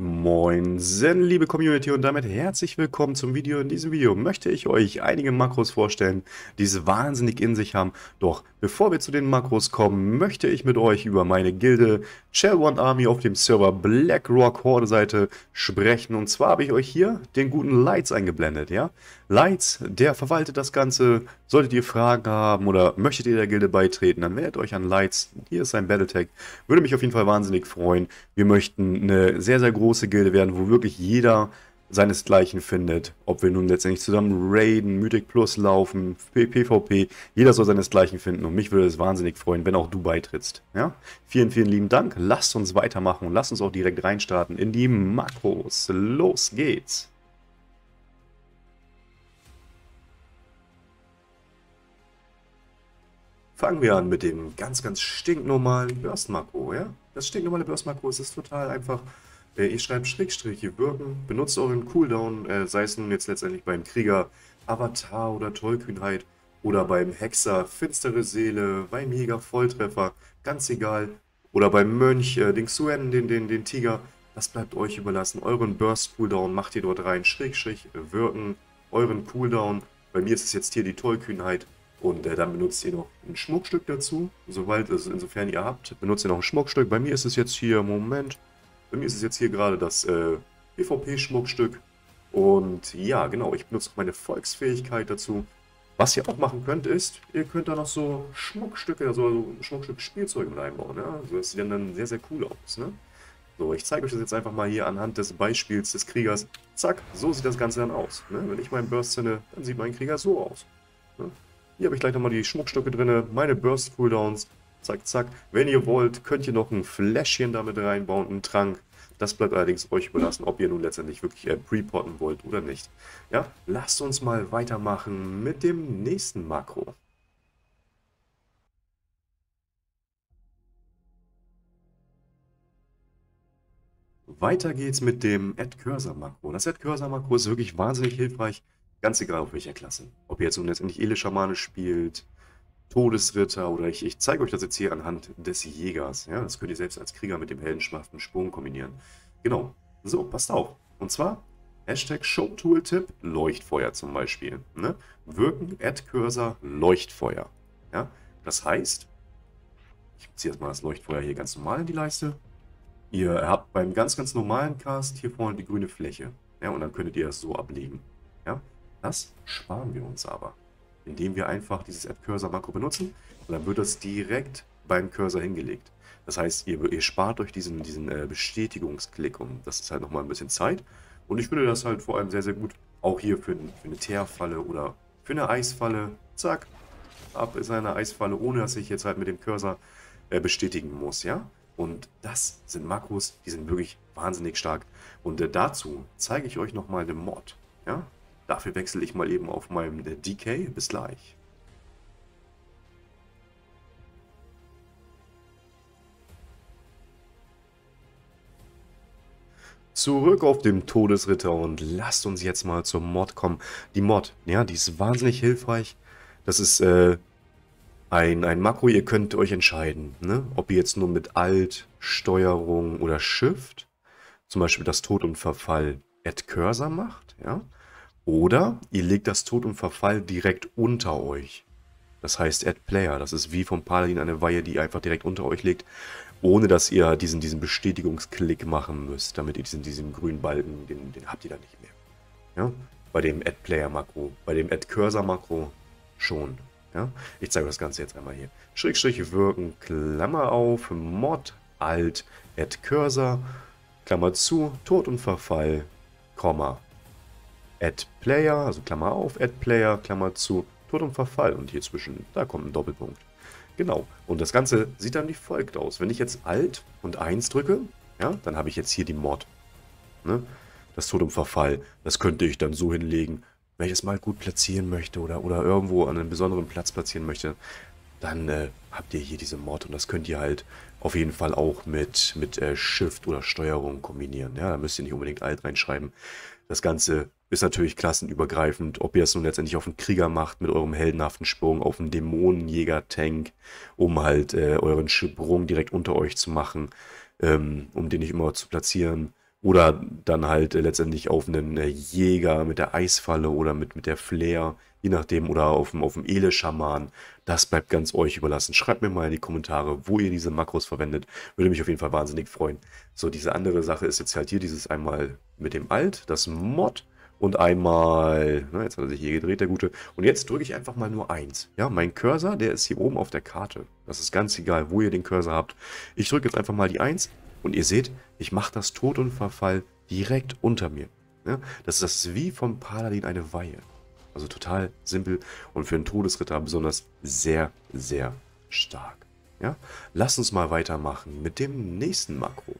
Moinsen, liebe Community und damit herzlich willkommen zum Video. In diesem Video möchte ich euch einige Makros vorstellen, die es wahnsinnig in sich haben. Doch bevor wir zu den Makros kommen, möchte ich mit euch über meine Gilde Shell One Army auf dem Server BlackRock Horde Seite sprechen. Und zwar habe ich euch hier den guten Lights eingeblendet, ja. Lights, der verwaltet das Ganze. Solltet ihr Fragen haben oder möchtet ihr der Gilde beitreten, dann meldet euch an Lights. Hier ist sein Battletech. Würde mich auf jeden Fall wahnsinnig freuen. Wir möchten eine sehr, sehr große Gilde werden, wo wirklich jeder seinesgleichen findet. Ob wir nun letztendlich zusammen raiden, Mythic Plus laufen, PvP, jeder soll seinesgleichen finden und mich würde es wahnsinnig freuen, wenn auch du beitrittst. Ja? Vielen, vielen lieben Dank. Lasst uns weitermachen und lasst uns auch direkt reinstarten in die Makros. Los geht's! Fangen wir an mit dem ganz, ganz stinknormalen Burst-Makro, ja? Das stinknormale Burst-Makro ist total einfach. Äh, ihr schreibt Schrägstriche wirken, benutzt euren Cooldown, äh, sei es nun jetzt letztendlich beim Krieger Avatar oder Tollkühnheit oder beim Hexer Finstere Seele, beim Jäger Volltreffer, ganz egal. Oder beim Mönch, äh, den Xuen, den, den, den Tiger, das bleibt euch überlassen. Euren Burst-Cooldown macht ihr dort rein, Schrägstrich wirken, euren Cooldown. Bei mir ist es jetzt hier die Tollkühnheit und äh, dann benutzt ihr noch ein Schmuckstück dazu, soweit es, insofern ihr habt, benutzt ihr noch ein Schmuckstück. Bei mir ist es jetzt hier, Moment, bei mir ist es jetzt hier gerade das äh, PvP-Schmuckstück. Und ja, genau, ich benutze meine Volksfähigkeit dazu. Was ihr auch machen könnt, ist, ihr könnt da noch so Schmuckstücke, also Schmuckstück Spielzeug mit einbauen. Ja? Also das sieht dann sehr, sehr cool aus. Ne? So, ich zeige euch das jetzt einfach mal hier anhand des Beispiels des Kriegers. Zack, so sieht das Ganze dann aus. Ne? Wenn ich meinen Burst zünde, dann sieht mein Krieger so aus. Ne? Hier habe ich gleich nochmal die Schmuckstücke drin, meine Burst Cooldowns. Zack, zack. Wenn ihr wollt, könnt ihr noch ein Fläschchen damit reinbauen, einen Trank. Das bleibt allerdings euch überlassen, ob ihr nun letztendlich wirklich äh, pre-potten wollt oder nicht. Ja, lasst uns mal weitermachen mit dem nächsten Makro. Weiter geht's mit dem Add-Cursor-Makro. Das Add-Cursor-Makro ist wirklich wahnsinnig hilfreich, Ganz egal auf welcher Klasse. Ob ihr jetzt nun letztendlich Ele-Schamane spielt, Todesritter oder ich, ich zeige euch das jetzt hier anhand des Jägers. Ja, das könnt ihr selbst als Krieger mit dem heldenschmaften Sprung kombinieren. Genau. So, passt auf. Und zwar Hashtag Showtooltip Leuchtfeuer zum Beispiel. Ne? Wirken Add Cursor Leuchtfeuer. Ja? Das heißt, ich ziehe jetzt mal das Leuchtfeuer hier ganz normal in die Leiste. Ihr habt beim ganz, ganz normalen Cast hier vorne die grüne Fläche. Ja, und dann könntet ihr das so ablegen. Ja? Das sparen wir uns aber, indem wir einfach dieses Add-Cursor-Makro benutzen und dann wird das direkt beim Cursor hingelegt. Das heißt, ihr, ihr spart euch diesen, diesen äh, Bestätigungsklick und das ist halt nochmal ein bisschen Zeit. Und ich finde das halt vor allem sehr, sehr gut, auch hier für, für eine Teerfalle oder für eine Eisfalle. Zack, ab ist eine Eisfalle, ohne dass ich jetzt halt mit dem Cursor äh, bestätigen muss, ja. Und das sind Makros, die sind wirklich wahnsinnig stark. Und äh, dazu zeige ich euch nochmal den Mod, ja. Dafür wechsle ich mal eben auf meinem DK. Bis gleich. Zurück auf dem Todesritter und lasst uns jetzt mal zur Mod kommen. Die Mod, ja, die ist wahnsinnig hilfreich. Das ist äh, ein, ein Makro, ihr könnt euch entscheiden, ne? ob ihr jetzt nur mit Alt, Steuerung oder Shift, zum Beispiel das Tod und Verfall Add Cursor macht, ja, oder ihr legt das Tod und Verfall direkt unter euch. Das heißt Add Player. Das ist wie vom Paladin eine Weihe, die ihr einfach direkt unter euch legt, ohne dass ihr diesen, diesen Bestätigungsklick machen müsst, damit ihr diesen, diesen grünen Balken, den, den habt ihr dann nicht mehr. Ja? Bei dem Add Player Makro, bei dem Add Cursor Makro schon. Ja? Ich zeige das Ganze jetzt einmal hier. Schrägstrich wirken, Klammer auf, Mod, Alt, Add Cursor, Klammer zu, Tod und Verfall, Komma, Add Player, also Klammer auf, Add Player, Klammer zu, Tod und Verfall. Und hier zwischen, da kommt ein Doppelpunkt. Genau. Und das Ganze sieht dann wie folgt aus. Wenn ich jetzt Alt und 1 drücke, ja, dann habe ich jetzt hier die Mod. Ne? Das Tod und Verfall. Das könnte ich dann so hinlegen, wenn ich es mal gut platzieren möchte oder, oder irgendwo an einem besonderen Platz platzieren möchte, dann äh, habt ihr hier diese Mod und das könnt ihr halt auf jeden Fall auch mit, mit äh, Shift oder Steuerung kombinieren. Ja, da müsst ihr nicht unbedingt Alt reinschreiben. Das Ganze ist natürlich klassenübergreifend, ob ihr es nun letztendlich auf einen Krieger macht mit eurem heldenhaften Sprung, auf einen Dämonenjäger-Tank, um halt äh, euren Sprung direkt unter euch zu machen, ähm, um den nicht immer zu platzieren. Oder dann halt äh, letztendlich auf einen äh, Jäger mit der Eisfalle oder mit, mit der Flair, je nachdem, oder auf dem, auf dem Ele-Schaman. Das bleibt ganz euch überlassen. Schreibt mir mal in die Kommentare, wo ihr diese Makros verwendet. Würde mich auf jeden Fall wahnsinnig freuen. So, diese andere Sache ist jetzt halt hier dieses einmal mit dem Alt, das Mod und einmal, na, jetzt hat er sich hier gedreht, der Gute. Und jetzt drücke ich einfach mal nur eins. Ja, mein Cursor, der ist hier oben auf der Karte. Das ist ganz egal, wo ihr den Cursor habt. Ich drücke jetzt einfach mal die eins und ihr seht, ich mache das Tod und Verfall direkt unter mir. Ja, das ist wie vom Paladin eine Weihe. Also total simpel und für einen Todesritter besonders sehr, sehr stark. Ja? Lasst uns mal weitermachen mit dem nächsten Makro.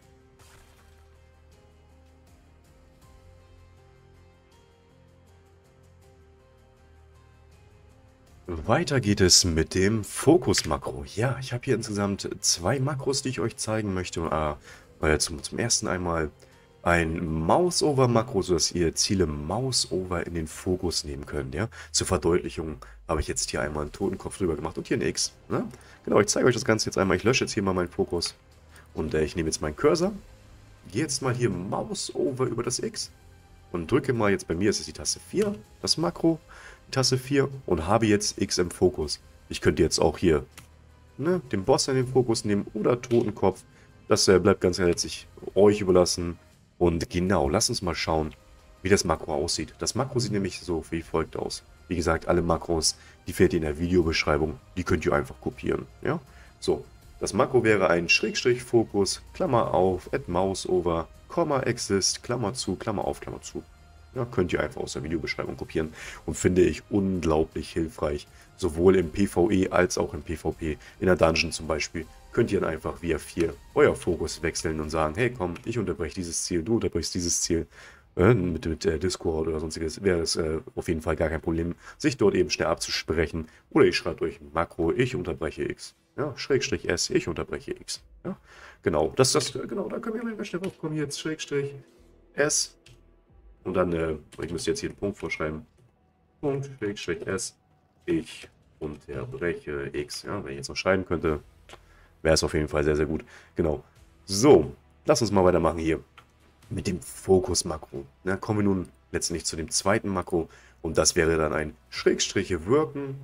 Weiter geht es mit dem Fokus-Makro. Ja, ich habe hier insgesamt zwei Makros, die ich euch zeigen möchte. Äh, zum, zum ersten einmal ein Mouse-Over-Makro, sodass ihr Ziele Mouse-Over in den Fokus nehmen könnt. Ja? Zur Verdeutlichung habe ich jetzt hier einmal einen Totenkopf drüber gemacht und hier ein X. Ne? Genau, ich zeige euch das Ganze jetzt einmal. Ich lösche jetzt hier mal meinen Fokus und äh, ich nehme jetzt meinen Cursor, gehe jetzt mal hier Mouse-Over über das X und drücke mal jetzt, bei mir ist es die Taste 4, das Makro, Taste 4 und habe jetzt X im Fokus. Ich könnte jetzt auch hier ne, den Boss in den Fokus nehmen oder Totenkopf. Das äh, bleibt ganz letztlich euch überlassen. Und genau, lasst uns mal schauen, wie das Makro aussieht. Das Makro sieht nämlich so wie folgt aus. Wie gesagt, alle Makros, die fehlt in der Videobeschreibung, die könnt ihr einfach kopieren. Ja? So, das Makro wäre ein Schrägstrich Fokus, Klammer auf, add mouse over, Komma exist, Klammer zu, Klammer auf, Klammer zu. Ja, könnt ihr einfach aus der Videobeschreibung kopieren und finde ich unglaublich hilfreich. Sowohl im PvE als auch im PvP. In der Dungeon zum Beispiel könnt ihr dann einfach via 4 euer Fokus wechseln und sagen, hey komm, ich unterbreche dieses Ziel, du unterbrechst dieses Ziel. Äh, mit, mit äh, Discord oder sonstiges wäre es äh, auf jeden Fall gar kein Problem, sich dort eben schnell abzusprechen. Oder ich schreibe euch Makro, ich unterbreche X. Ja, Schrägstrich S, ich unterbreche X. Ja, genau, das, das, genau, da können wir schnell drauf kommen. Jetzt Schrägstrich S, und dann, äh, ich müsste jetzt hier einen Punkt vorschreiben. Punkt, Schrägstrich S. Ich unterbreche X. Ja, wenn ich jetzt noch schreiben könnte, wäre es auf jeden Fall sehr, sehr gut. Genau. So, lass uns mal weitermachen hier mit dem Fokus-Makro. Ja, kommen wir nun letztendlich zu dem zweiten Makro. Und das wäre dann ein Schrägstriche wirken,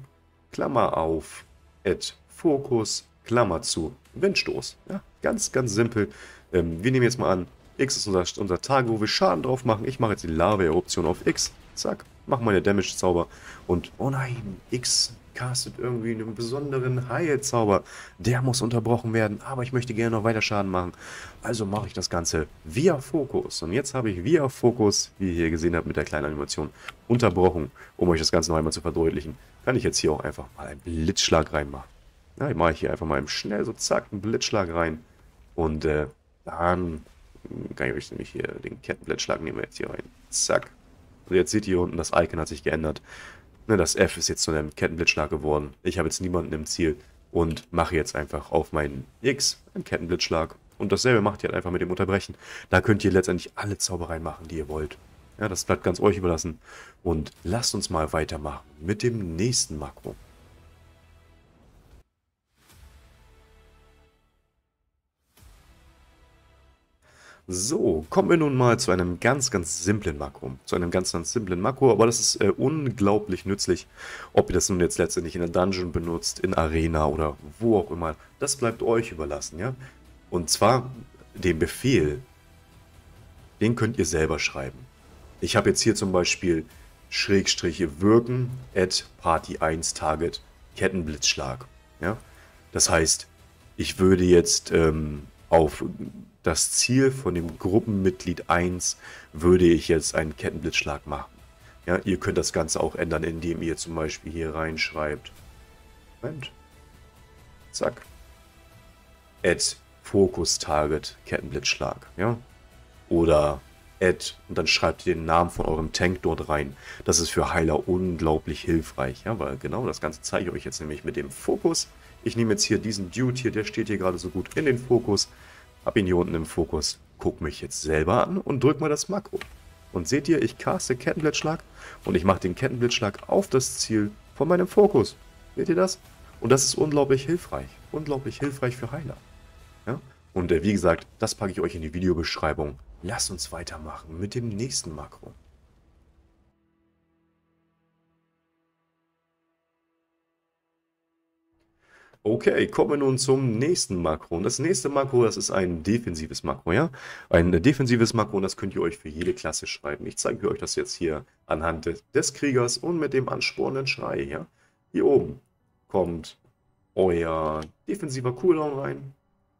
Klammer auf, Add Fokus, Klammer zu, Windstoß. Ja, ganz, ganz simpel. Ähm, wir nehmen jetzt mal an, X ist unser, unser Tag, wo wir Schaden drauf machen. Ich mache jetzt die Lava-Eruption auf X. Zack, mache meine Damage-Zauber. Und, oh nein, X castet irgendwie einen besonderen Heilzauber. Der muss unterbrochen werden, aber ich möchte gerne noch weiter Schaden machen. Also mache ich das Ganze via Fokus. Und jetzt habe ich via Fokus, wie ihr hier gesehen habt mit der kleinen Animation, unterbrochen, um euch das Ganze noch einmal zu verdeutlichen. Kann ich jetzt hier auch einfach mal einen Blitzschlag reinmachen. Ja, ich mache hier einfach mal im Schnell so zack, einen Blitzschlag rein. Und äh, dann kann ich euch nämlich hier den Kettenblättschlag nehmen wir jetzt hier rein. Zack. Und jetzt seht ihr hier unten, das Icon hat sich geändert. Ne, das F ist jetzt zu einem Kettenblitzschlag geworden. Ich habe jetzt niemanden im Ziel und mache jetzt einfach auf meinen X einen Kettenblitzschlag. Und dasselbe macht ihr halt einfach mit dem Unterbrechen. Da könnt ihr letztendlich alle Zaubereien machen, die ihr wollt. Ja, das bleibt ganz euch überlassen. Und lasst uns mal weitermachen mit dem nächsten Makro. So, kommen wir nun mal zu einem ganz, ganz simplen Makro. Zu einem ganz, ganz simplen Makro, aber das ist äh, unglaublich nützlich. Ob ihr das nun jetzt letztendlich in der Dungeon benutzt, in Arena oder wo auch immer, das bleibt euch überlassen, ja. Und zwar den Befehl, den könnt ihr selber schreiben. Ich habe jetzt hier zum Beispiel Schrägstriche wirken, add Party 1 Target, Kettenblitzschlag, ja. Das heißt, ich würde jetzt ähm, auf das Ziel von dem Gruppenmitglied 1 würde ich jetzt einen Kettenblitzschlag machen. Ja, ihr könnt das Ganze auch ändern, indem ihr zum Beispiel hier reinschreibt. Moment. Zack. Add Focus Target Kettenblitzschlag. Ja. Oder Add und dann schreibt ihr den Namen von eurem Tank dort rein. Das ist für Heiler unglaublich hilfreich. Ja, weil genau das Ganze zeige ich euch jetzt nämlich mit dem Fokus. Ich nehme jetzt hier diesen Dude hier, der steht hier gerade so gut in den Fokus. Hab ihn hier unten im Fokus. Guck mich jetzt selber an und drück mal das Makro. Und seht ihr, ich caste Kettenblitzschlag und ich mache den Kettenblitzschlag auf das Ziel von meinem Fokus. Seht ihr das? Und das ist unglaublich hilfreich. Unglaublich hilfreich für Heiler. Ja? Und äh, wie gesagt, das packe ich euch in die Videobeschreibung. lasst uns weitermachen mit dem nächsten Makro. Okay, kommen wir nun zum nächsten Makro. Und das nächste Makro, das ist ein defensives Makro, ja? Ein defensives Makro und das könnt ihr euch für jede Klasse schreiben. Ich zeige euch das jetzt hier anhand des Kriegers und mit dem anspornenden Schrei, ja? Hier oben kommt euer defensiver Cooldown rein.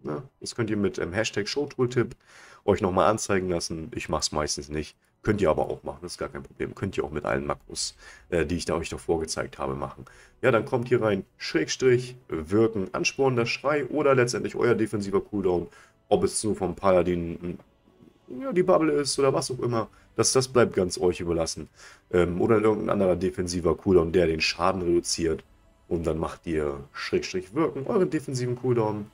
Ne? Das könnt ihr mit ähm, Hashtag ShowTooltip euch nochmal anzeigen lassen. Ich mache es meistens nicht. Könnt ihr aber auch machen, das ist gar kein Problem. Könnt ihr auch mit allen Makros, äh, die ich da euch davor gezeigt habe, machen. Ja, dann kommt hier rein Schrägstrich, Wirken, anspornender Schrei oder letztendlich euer defensiver Cooldown. Ob es nur vom Paladin ja, die Bubble ist oder was auch immer. Das, das bleibt ganz euch überlassen. Ähm, oder irgendein anderer defensiver Cooldown, der den Schaden reduziert. Und dann macht ihr Schrägstrich wirken, euren defensiven Cooldown,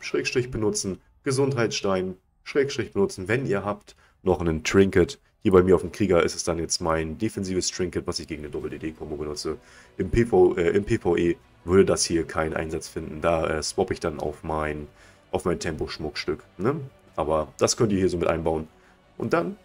Schrägstrich benutzen, Gesundheitsstein, Schrägstrich benutzen, wenn ihr habt, noch einen Trinket. Hier bei mir auf dem Krieger ist es dann jetzt mein defensives Trinket, was ich gegen eine Doppel-DD-Kombo benutze. Im, PV, äh, Im PvE würde das hier keinen Einsatz finden. Da äh, swap ich dann auf mein, auf mein Tempo-Schmuckstück. Ne? Aber das könnt ihr hier so mit einbauen. Und dann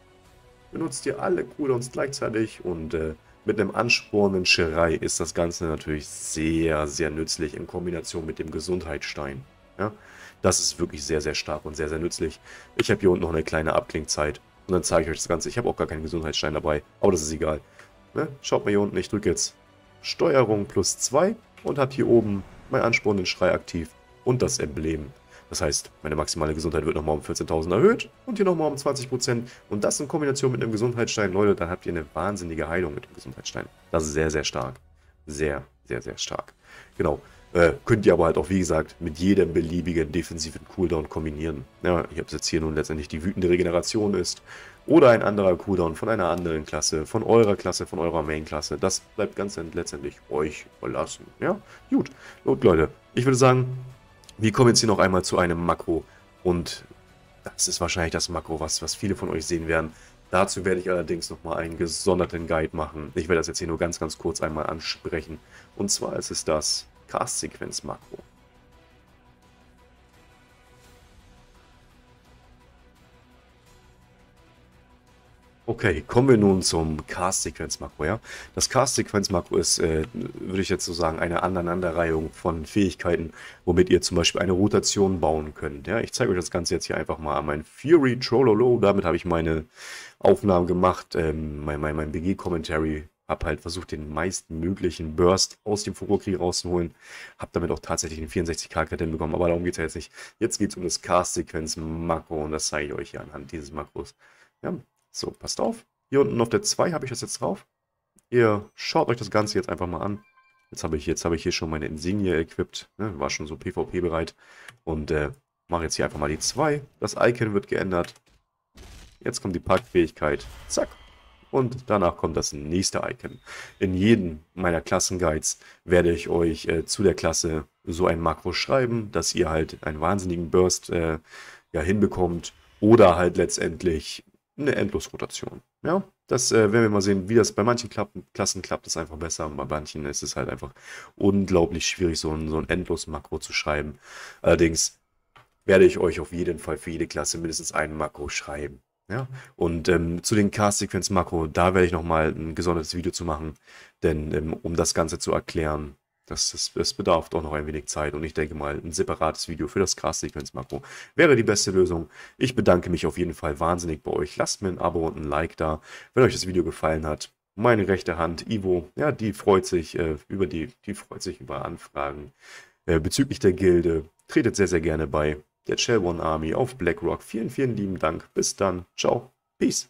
benutzt ihr alle Cooldowns gleichzeitig und äh, mit einem anspornenden Schrei ist das Ganze natürlich sehr, sehr nützlich in Kombination mit dem Gesundheitsstein. Ja? Das ist wirklich sehr, sehr stark und sehr, sehr nützlich. Ich habe hier unten noch eine kleine Abklingzeit und dann zeige ich euch das Ganze. Ich habe auch gar keinen Gesundheitsstein dabei, aber das ist egal. Ne? Schaut mal hier unten, ich drücke jetzt Steuerung plus 2 und habe hier oben meinen anspornenden Schrei aktiv und das Emblem. Das heißt, meine maximale Gesundheit wird nochmal um 14.000 erhöht und hier nochmal um 20%. Und das in Kombination mit einem Gesundheitsstein, Leute, dann habt ihr eine wahnsinnige Heilung mit dem Gesundheitsstein. Das ist sehr, sehr stark. Sehr, sehr, sehr stark. Genau. Äh, könnt ihr aber halt auch, wie gesagt, mit jedem beliebigen defensiven Cooldown kombinieren. Ja, ich habe jetzt hier nun letztendlich die wütende Regeneration ist oder ein anderer Cooldown von einer anderen Klasse, von eurer Klasse, von eurer Main-Klasse. Das bleibt ganz letztendlich euch überlassen. Ja, gut. Gut, Leute, ich würde sagen, wir kommen jetzt hier noch einmal zu einem Makro und das ist wahrscheinlich das Makro, was, was viele von euch sehen werden. Dazu werde ich allerdings nochmal einen gesonderten Guide machen. Ich werde das jetzt hier nur ganz, ganz kurz einmal ansprechen. Und zwar ist es das Cast-Sequenz-Makro. Okay, kommen wir nun zum Cast-Sequenz-Makro, ja. Das Cast-Sequenz-Makro ist, äh, würde ich jetzt so sagen, eine Aneinanderreihung von Fähigkeiten, womit ihr zum Beispiel eine Rotation bauen könnt, ja. Ich zeige euch das Ganze jetzt hier einfach mal an meinen Fury Trollolo. Damit habe ich meine Aufnahmen gemacht, ähm, mein, mein, mein BG-Commentary. Habe halt versucht, den meisten möglichen Burst aus dem Furokrieg rauszuholen. Habe damit auch tatsächlich einen 64k-Kredit bekommen, aber darum geht es ja jetzt nicht. Jetzt geht es um das Cast-Sequenz-Makro und das zeige ich euch hier anhand dieses Makros. Ja, so, passt auf. Hier unten auf der 2 habe ich das jetzt drauf. Ihr schaut euch das Ganze jetzt einfach mal an. Jetzt habe ich, jetzt ich hier schon meine Insignie equipped. Ne? War schon so PvP bereit. Und äh, mache jetzt hier einfach mal die 2. Das Icon wird geändert. Jetzt kommt die Packfähigkeit. Zack. Und danach kommt das nächste Icon. In jedem meiner Klassenguides werde ich euch äh, zu der Klasse so ein Makro schreiben, dass ihr halt einen wahnsinnigen Burst äh, ja, hinbekommt. Oder halt letztendlich eine Endlosrotation. Ja, das äh, werden wir mal sehen, wie das bei manchen Klappen, Klassen klappt, es einfach besser. Bei manchen ist es halt einfach unglaublich schwierig, so ein, so ein Endlos-Makro zu schreiben. Allerdings werde ich euch auf jeden Fall für jede Klasse mindestens ein Makro schreiben. Ja, und ähm, zu den Cast-Sequenz-Makro, da werde ich nochmal ein gesondertes Video zu machen, denn ähm, um das Ganze zu erklären, das, das, das, bedarf doch noch ein wenig Zeit und ich denke mal, ein separates Video für das Cast-Sequenz-Makro wäre die beste Lösung. Ich bedanke mich auf jeden Fall wahnsinnig bei euch. Lasst mir ein Abo und ein Like da, wenn euch das Video gefallen hat. Meine rechte Hand, Ivo, ja, die freut sich äh, über die, die freut sich über Anfragen äh, bezüglich der Gilde. Tretet sehr, sehr gerne bei der Shell One Army auf BlackRock. Vielen, vielen lieben Dank. Bis dann. Ciao. Peace.